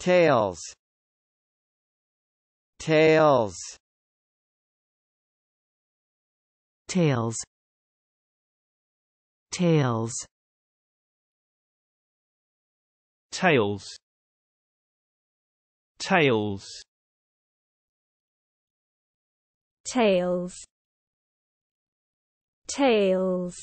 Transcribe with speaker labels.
Speaker 1: Tails. Tails.
Speaker 2: Tails. Tails.
Speaker 3: Tails. Tails.
Speaker 4: Tails. Tails.